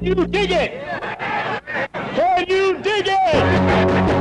Can you dig it? Can you dig it?